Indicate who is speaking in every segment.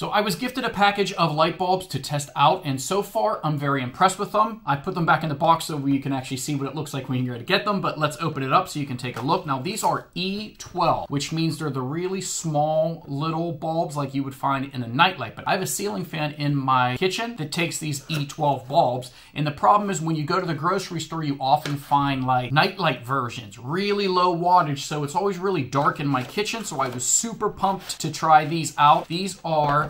Speaker 1: So I was gifted a package of light bulbs to test out, and so far I'm very impressed with them. I put them back in the box so you can actually see what it looks like when you're to get them, but let's open it up so you can take a look. Now these are E12, which means they're the really small little bulbs like you would find in a nightlight. But I have a ceiling fan in my kitchen that takes these E12 bulbs, and the problem is when you go to the grocery store, you often find like nightlight versions, really low wattage, so it's always really dark in my kitchen, so I was super pumped to try these out. These are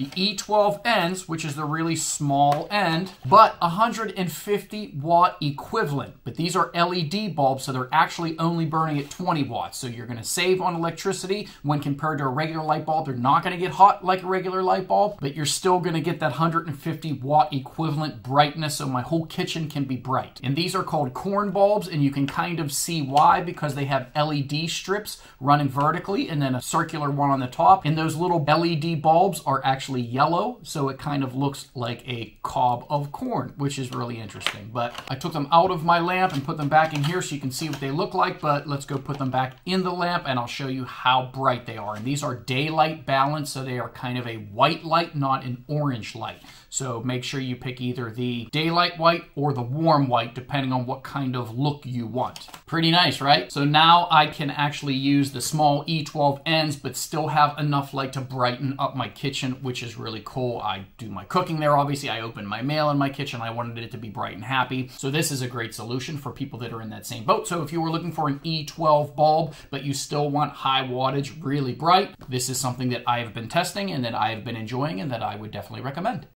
Speaker 1: the E12 ends, which is the really small end, but 150 watt equivalent. But these are LED bulbs, so they're actually only burning at 20 watts. So you're gonna save on electricity when compared to a regular light bulb. They're not gonna get hot like a regular light bulb, but you're still gonna get that 150 watt equivalent brightness, so my whole kitchen can be bright. And these are called corn bulbs, and you can kind of see why, because they have LED strips running vertically and then a circular one on the top. And those little LED bulbs are actually actually yellow, so it kind of looks like a cob of corn, which is really interesting. But I took them out of my lamp and put them back in here so you can see what they look like, but let's go put them back in the lamp and I'll show you how bright they are. And these are daylight balanced, so they are kind of a white light, not an orange light. So make sure you pick either the daylight white or the warm white, depending on what kind of look you want. Pretty nice, right? So now I can actually use the small E12 ends, but still have enough light to brighten up my kitchen, which is really cool. I do my cooking there, obviously. I open my mail in my kitchen. I wanted it to be bright and happy. So this is a great solution for people that are in that same boat. So if you were looking for an E12 bulb, but you still want high wattage, really bright, this is something that I have been testing and that I have been enjoying and that I would definitely recommend.